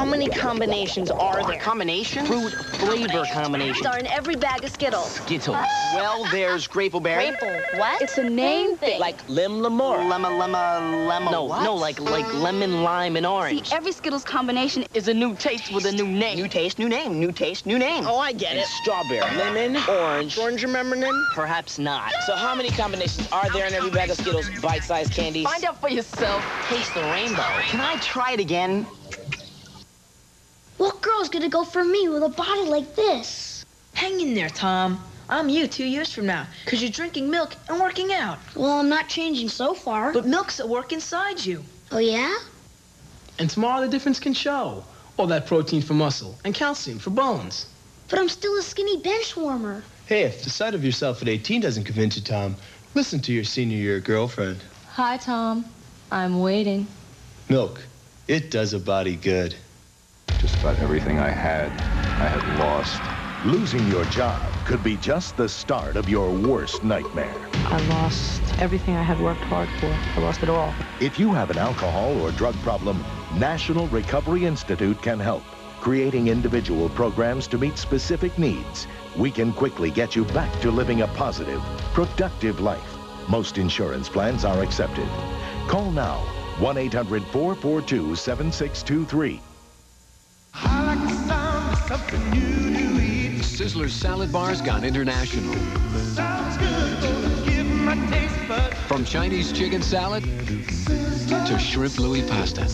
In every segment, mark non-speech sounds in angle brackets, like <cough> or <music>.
How many combinations are there? Combination? Fruit flavor combinations. Are in every bag of Skittles. Skittles. Well, there's Grateful Berry. Grateful. What? It's a name thing. Like lim lemore. Lemma, lemma, lemma, No, what? no, like like lemon, lime, and orange. See, every Skittles combination is a new taste with a new name. New taste, new name. New taste, new name. Oh, I get And it. strawberry. Lemon, Orange. orange, remember them? Perhaps not. So how many combinations are there in every bag of Skittles bite-sized candies? Find out for yourself. Taste the rainbow. Can I try it again? What girl's gonna go for me with a body like this? Hang in there, Tom. I'm you two years from now, because you're drinking milk and working out. Well, I'm not changing so far. But milk's at work inside you. oh, yeah? And tomorrow the difference can show. All that protein for muscle and calcium for bones. But I'm still a skinny bench warmer. Hey, if the sight of yourself at 18 doesn't convince you, Tom, listen to your senior year girlfriend. Hi, Tom. I'm waiting. Milk. It does a body good. Just about everything I had, I had lost. Losing your job could be just the start of your worst nightmare. I lost everything I had worked hard for. I lost it all. If you have an alcohol or drug problem, National Recovery Institute can help. Creating individual programs to meet specific needs, we can quickly get you back to living a positive, productive life. Most insurance plans are accepted. Call now, 1-800-442-7623. Sizzler's salad bar's gone international. From Chinese chicken salad to shrimp Louis pasta.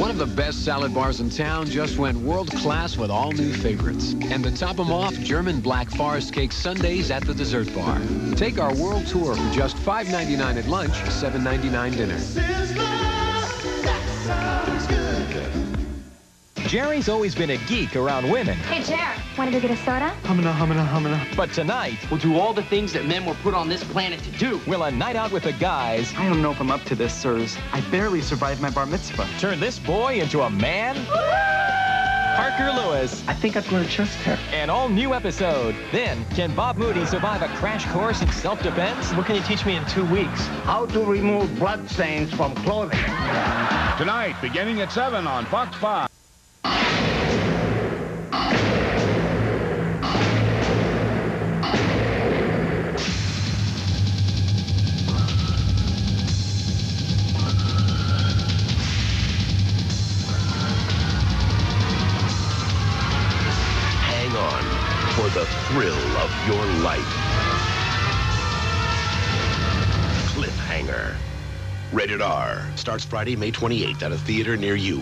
One of the best salad bars in town just went world class with all new favorites. And to top them off, German Black Forest Cake Sundaes at the dessert bar. Take our world tour for just $5.99 at lunch, $7.99 dinner. Jerry's always been a geek around women. Hey, Jerry. Want to go get a soda? Humana, humana, humana. But tonight, We'll do all the things that men were put on this planet to do. will a night out with the guys I don't know if I'm up to this, sirs. I barely survived my bar mitzvah. turn this boy into a man? Parker Lewis, I think I've grown a chest hair. an all-new episode. Then, can Bob Moody survive a crash course in self-defense? What can you teach me in two weeks? How to remove blood stains from clothing. Tonight, beginning at 7 on Fox 5. Thrill of your life. Cliffhanger. Rated R. Starts Friday, May 28th at a theater near you.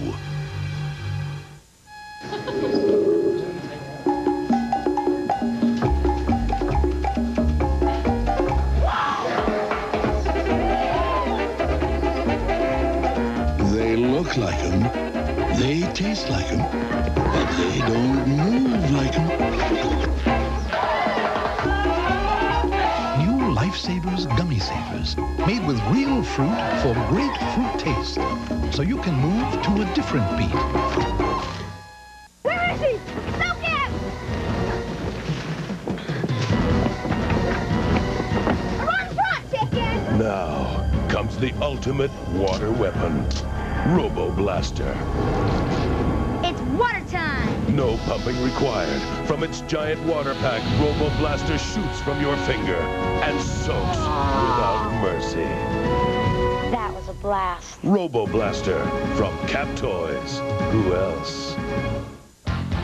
They look like them. They taste like them. But they don't move like them. Gummy Made with real fruit for great fruit taste. So you can move to a different beat. Where is he? Milk him! Run front, chicken! Now comes the ultimate water weapon. Robo Blaster. It's water time! No pumping required. From its giant water pack, Robo Blaster shoots from your finger and soaks without mercy. That was a blast. Robo Blaster from Cap Toys. Who else?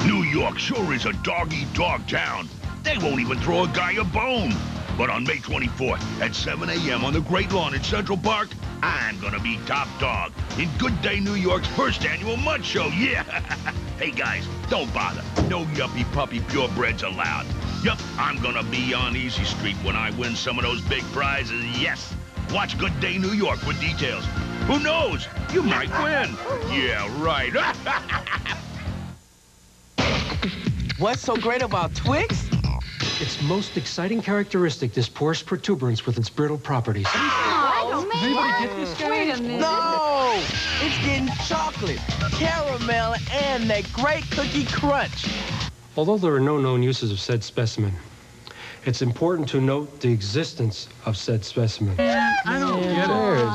New York sure is a dog-eat-dog town. They won't even throw a guy a bone. But on May 24th at 7 a.m. on the Great Lawn in Central Park, I'm gonna be top dog in Good Day New York's first annual Mutt Show. Yeah. <laughs> hey guys, don't bother. No yuppie puppy purebreds allowed. Yup, I'm gonna be on Easy Street when I win some of those big prizes. Yes. Watch Good Day New York for details. Who knows? You might win. Yeah, right. <laughs> What's so great about Twix? Its most exciting characteristic, this porous protuberance with its brittle properties. Oh, Does anybody get this, guy? Wait a minute. No! It's getting chocolate, caramel, and that great cookie crunch. Although there are no known uses of said specimen, it's important to note the existence of said specimen. I don't get it.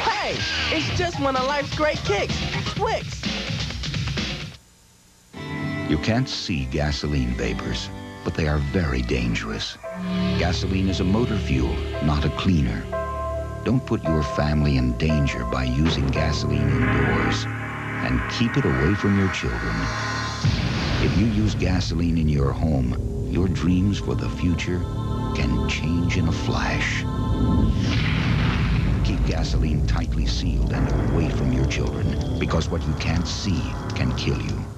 Hey, it's just one of life's great kicks. Twix. You can't see gasoline vapors, but they are very dangerous. Gasoline is a motor fuel, not a cleaner. Don't put your family in danger by using gasoline indoors. And keep it away from your children. If you use gasoline in your home, your dreams for the future can change in a flash. Keep gasoline tightly sealed and away from your children, because what you can't see can kill you.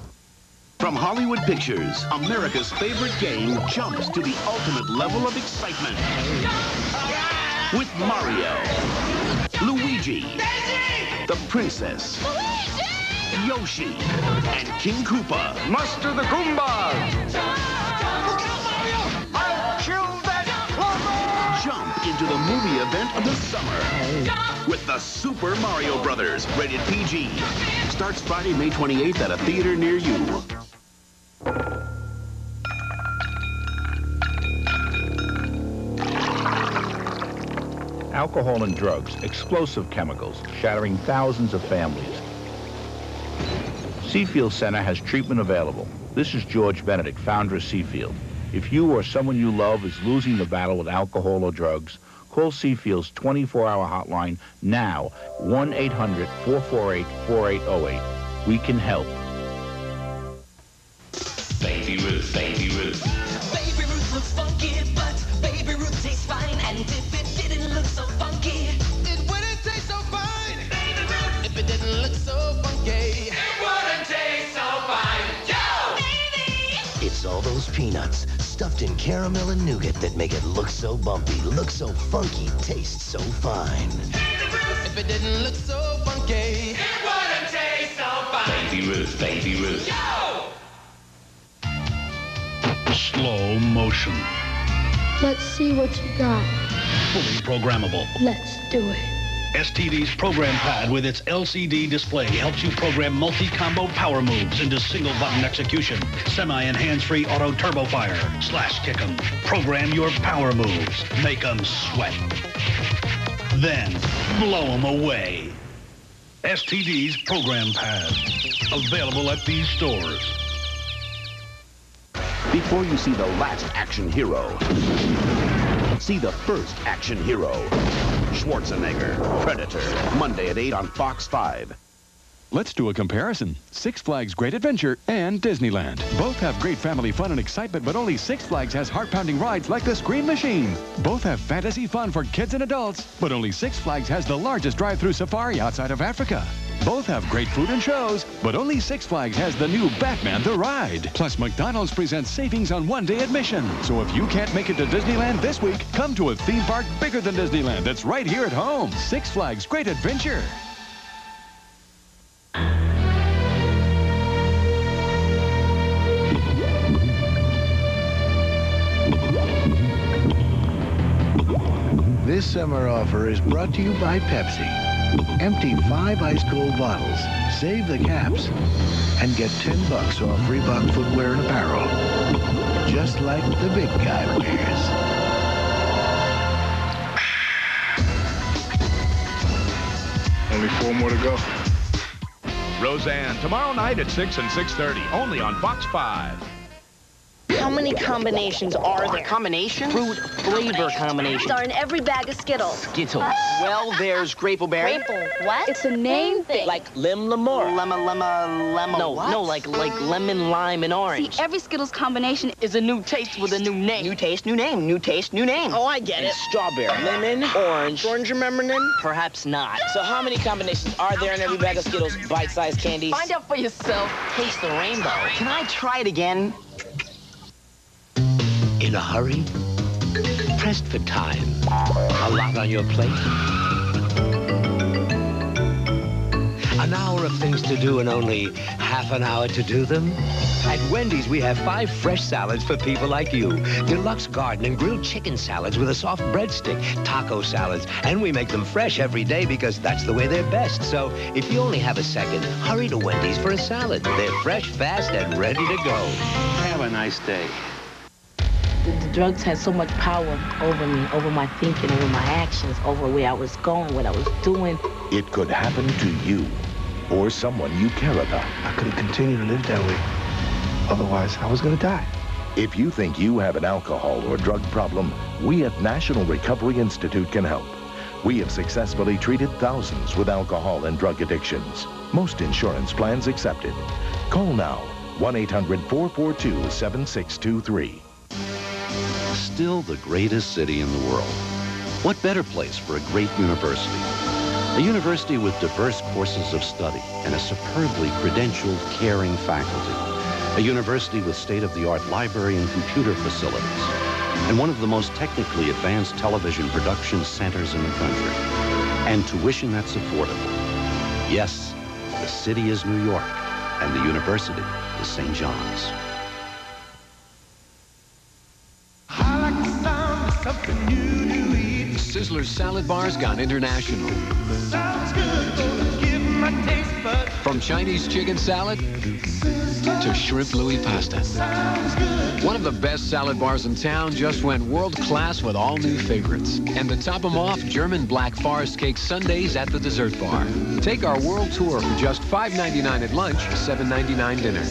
From Hollywood Pictures, America's favorite game jumps to the ultimate level of excitement. With Mario, Luigi, the Princess, Yoshi, and King Koopa. Muster the Goombas! Jump into the movie event of the summer with the Super Mario Brothers, rated PG. Starts Friday, May 28th at a theater near you. Alcohol and drugs, explosive chemicals, shattering thousands of families. Seafield Center has treatment available. This is George Benedict, founder of Seafield. If you or someone you love is losing the battle with alcohol or drugs, call Seafield's 24-hour hotline now, 1-800-448-4808. We can help. Baby Ruth, peanuts stuffed in caramel and nougat that make it look so bumpy, look so funky, taste so fine. If it didn't look so funky, it wouldn't taste so fine. Baby Ruth, Baby Ruth. Yo! Slow motion. Let's see what you got. Fully programmable. Let's do it. STD's program pad with its LCD display helps you program multi-combo power moves into single button execution. Semi and hands-free auto turbo fire. Slash kick 'em. Program your power moves. Make 'em sweat. Then blow 'em away. STD's program pad. Available at these stores. Before you see the last action hero, see the first action hero. Schwarzenegger, Predator, Monday at 8 on Fox 5. Let's do a comparison. Six Flags Great Adventure and Disneyland. Both have great family fun and excitement, but only Six Flags has heart-pounding rides like the Scream Machine. Both have fantasy fun for kids and adults, but only Six Flags has the largest drive-through safari outside of Africa. Both have great food and shows, but only Six Flags has the new Batman the Ride. Plus, McDonald's presents savings on one-day admission. So if you can't make it to Disneyland this week, come to a theme park bigger than Disneyland that's right here at home. Six Flags Great Adventure. This summer offer is brought to you by Pepsi. Empty five ice cold bottles, save the caps, and get 10 bucks off Reebok footwear and apparel. Just like the big guy wears. Only four more to go. Roseanne, tomorrow night at 6 and 6.30, only on Fox 5. How many combinations are there? Combinations? Fruit flavor combinations. Are in every bag of Skittles. Skittles. Well, there's Grapleberry. Graple, what? It's a name thing. Like Lim Lamore. Lemma, lemma, lemma. No, what? no, like like lemon, lime, and orange. See, every Skittles combination is a new taste with a new name. New taste, new name. New taste, new name. Oh, I get And it. Strawberry. Lemon, orange. Orange, remember them? Perhaps not. So how many combinations are there in every bag of Skittles? Bite-sized candies? Find out for yourself. Taste the rainbow. Can I try it again? In a hurry? Pressed for time? A lot on your plate? An hour of things to do and only half an hour to do them? At Wendy's, we have five fresh salads for people like you. Deluxe garden and grilled chicken salads with a soft breadstick, taco salads, and we make them fresh every day because that's the way they're best. So if you only have a second, hurry to Wendy's for a salad. They're fresh, fast, and ready to go. Have a nice day. The, the drugs had so much power over me, over my thinking, over my actions, over where I was going, what I was doing. It could happen to you. or someone you care about. I couldn't continue to live that way. Otherwise, I was going to die. If you think you have an alcohol or drug problem, we at National Recovery Institute can help. We have successfully treated thousands with alcohol and drug addictions. Most insurance plans accepted. Call now 1-800-442-7623. Still the greatest city in the world. What better place for a great university? A university with diverse courses of study and a superbly credentialed, caring faculty. A university with state-of-the-art library and computer facilities. And one of the most technically advanced television production centers in the country. And tuition that's affordable. Yes, the city is New York, and the university is St. John's. Sizzler's salad bars gone international. From Chinese chicken salad to shrimp Louis pasta. One of the best salad bars in town just went world class with all new favorites. And to top them off, German Black Forest Cake Sundaes at the dessert bar. Take our world tour for just $5.99 at lunch, $7.99 dinner.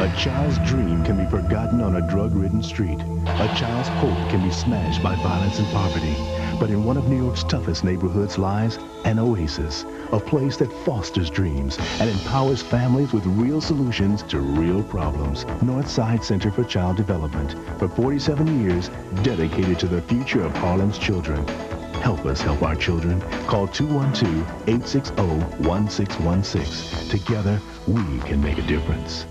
A child's dream can be forgotten on a drug-ridden street. A child's hope can be smashed by violence and poverty. But in one of New York's toughest neighborhoods lies an oasis, a place that fosters dreams and empowers families with real solutions to real problems. Northside Center for Child Development, for 47 years, dedicated to the future of Harlem's children. Help us help our children. Call 212-860-1616. Together, we can make a difference.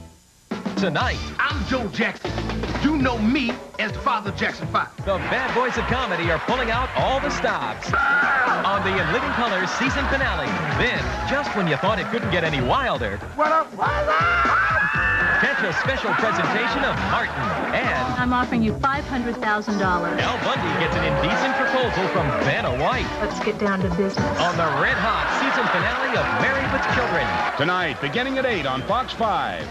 Tonight, I'm Joe Jackson. You know me as the father of Jackson 5. the bad boys of comedy are pulling out all the stops on the In Living Color season finale. Then, just when you thought it couldn't get any wilder, What up? What up? catch a special presentation of Martin and I'm offering you $500,000. Al Bundy gets an indecent proposal from Vanna White Let's get down to business. on the red-hot season finale of Married with Children. Tonight, beginning at 8 on Fox 5.